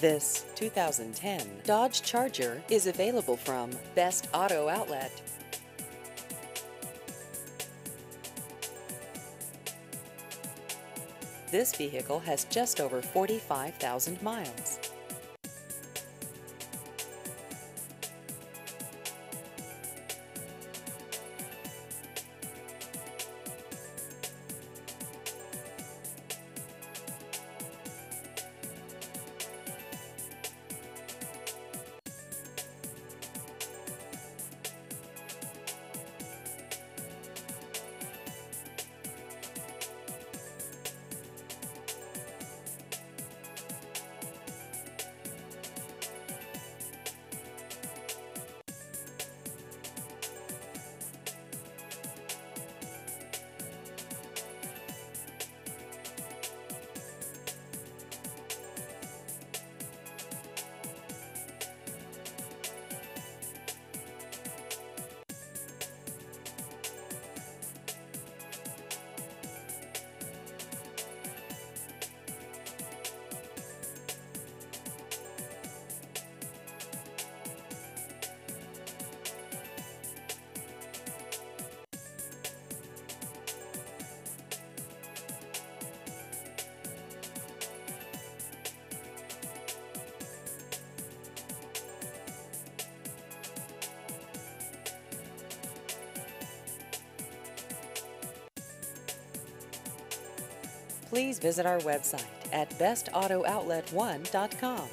This 2010 Dodge Charger is available from Best Auto Outlet. This vehicle has just over 45,000 miles. Please visit our website at bestautooutlet1.com.